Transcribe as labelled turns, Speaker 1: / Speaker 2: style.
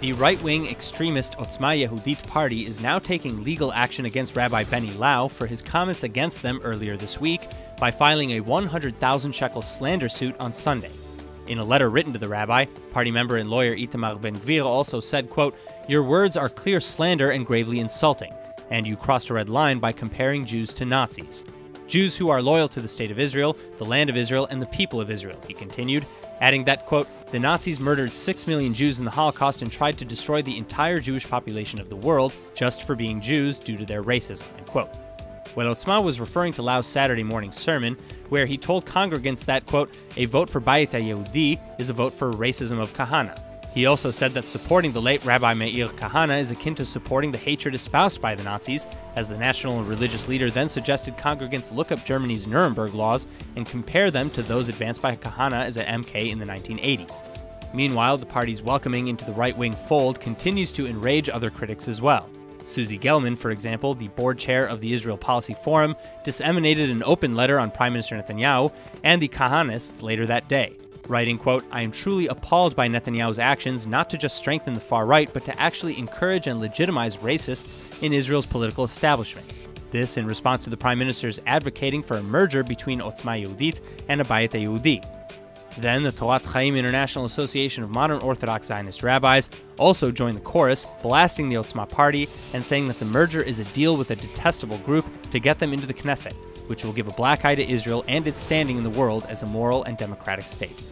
Speaker 1: The right wing extremist Otzma Yehudit party is now taking legal action against Rabbi Benny Lau for his comments against them earlier this week by filing a 100,000 shekel slander suit on Sunday. In a letter written to the rabbi, party member and lawyer Itamar Ben Gvir also said, quote, Your words are clear slander and gravely insulting, and you crossed a red line by comparing Jews to Nazis. Jews who are loyal to the state of Israel, the land of Israel, and the people of Israel, he continued, adding that, quote, the Nazis murdered 6 million Jews in the Holocaust and tried to destroy the entire Jewish population of the world just for being Jews due to their racism, end quote. Well, Otzma was referring to Lau's Saturday morning sermon, where he told congregants that, quote, a vote for Bayit Yehudi is a vote for racism of Kahana, he also said that supporting the late Rabbi Meir Kahana is akin to supporting the hatred espoused by the Nazis, as the national and religious leader then suggested congregants look up Germany's Nuremberg laws and compare them to those advanced by Kahana as an MK in the 1980s. Meanwhile, the party's welcoming into the right wing fold continues to enrage other critics as well. Susie Gelman, for example, the board chair of the Israel Policy Forum, disseminated an open letter on Prime Minister Netanyahu and the Kahanists later that day writing, quote, I am truly appalled by Netanyahu's actions not to just strengthen the far right, but to actually encourage and legitimize racists in Israel's political establishment. This in response to the prime minister's advocating for a merger between Otzma Yehudit and Abayit Yehudi. Then the Torat Chaim International Association of Modern Orthodox Zionist Rabbis also joined the chorus, blasting the Otzma party and saying that the merger is a deal with a detestable group to get them into the Knesset, which will give a black eye to Israel and its standing in the world as a moral and democratic state.